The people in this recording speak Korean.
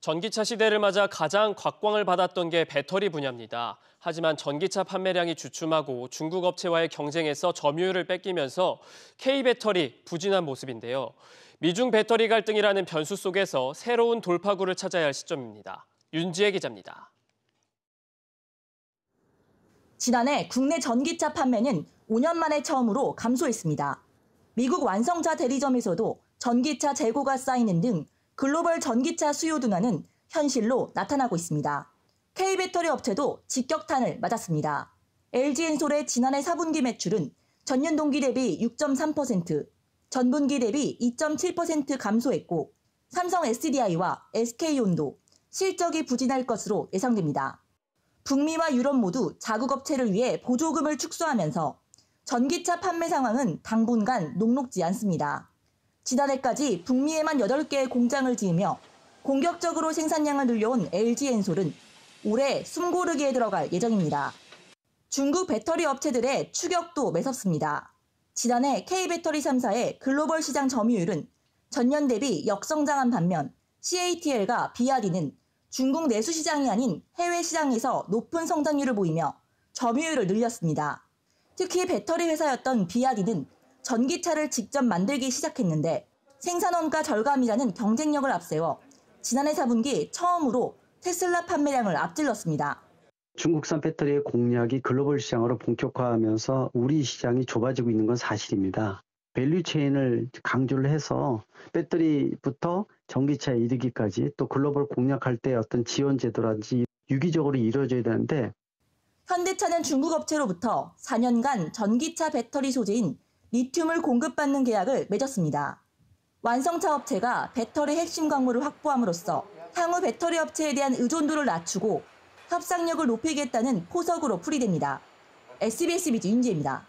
전기차 시대를 맞아 가장 곽광을 받았던 게 배터리 분야입니다. 하지만 전기차 판매량이 주춤하고 중국 업체와의 경쟁에서 점유율을 뺏기면서 K배터리 부진한 모습인데요. 미중 배터리 갈등이라는 변수 속에서 새로운 돌파구를 찾아야 할 시점입니다. 윤지혜 기자입니다. 지난해 국내 전기차 판매는 5년 만에 처음으로 감소했습니다. 미국 완성차 대리점에서도 전기차 재고가 쌓이는 등 글로벌 전기차 수요 둔화는 현실로 나타나고 있습니다. K배터리 업체도 직격탄을 맞았습니다. LG엔솔의 지난해 4분기 매출은 전년 동기 대비 6.3%, 전분기 대비 2.7% 감소했고 삼성 SDI와 SK온도 실적이 부진할 것으로 예상됩니다. 북미와 유럽 모두 자국업체를 위해 보조금을 축소하면서 전기차 판매 상황은 당분간 녹록지 않습니다. 지난해까지 북미에만 8개의 공장을 지으며 공격적으로 생산량을 늘려온 LG엔솔은 올해 숨고르기에 들어갈 예정입니다. 중국 배터리 업체들의 추격도 매섭습니다. 지난해 K배터리 3사의 글로벌 시장 점유율은 전년 대비 역성장한 반면 CATL과 BRD는 중국 내수 시장이 아닌 해외 시장에서 높은 성장률을 보이며 점유율을 늘렸습니다. 특히 배터리 회사였던 BYD는 전기차를 직접 만들기 시작했는데 생산원가 절감이라는 경쟁력을 앞세워 지난해 4분기 처음으로 테슬라 판매량을 앞질렀습니다. 중국산 배터리의 공략이 글로벌 시장으로 본격화하면서 우리 시장이 좁아지고 있는 건 사실입니다. value chain을 강조를 해서 배터리부터 전기차에 이르기까지 또 글로벌 공략할 때 어떤 지원 제도라든지 유기적으로 이루어져야 되는데 현대차는 중국 업체로부터 4년간 전기차 배터리 소재인 리튬을 공급받는 계약을 맺었습니다. 완성차 업체가 배터리 핵심 광물을 확보함으로써 향후 배터리 업체에 대한 의존도를 낮추고 협상력을 높이겠다는 포석으로 풀이됩니다. SBS 비즈 윤지입니다.